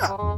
Yeah.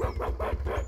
Rump, rump, rump, rump.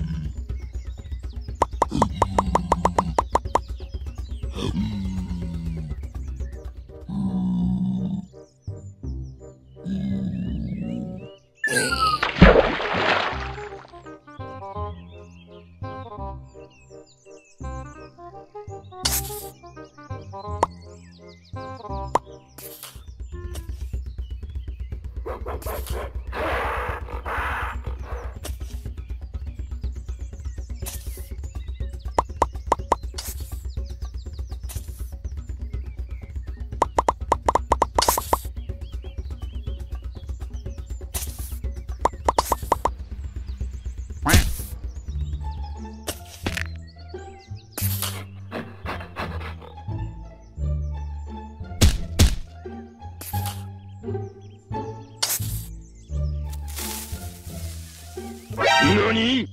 你